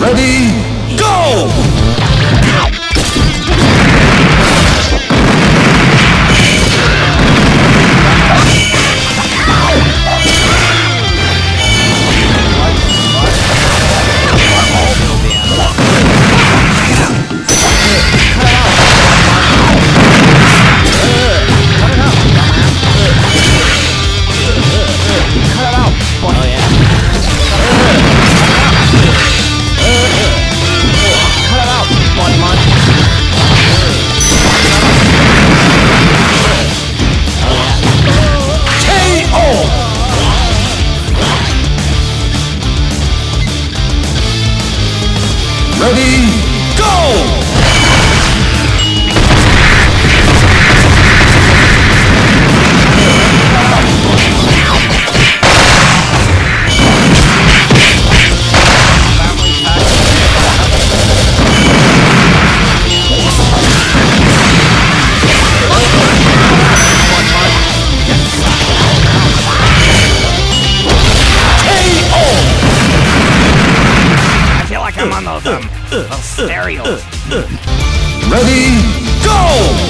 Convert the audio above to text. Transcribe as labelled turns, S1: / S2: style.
S1: Ready, go! Ready? Come on, uh, those um, those stereos. Ready, go!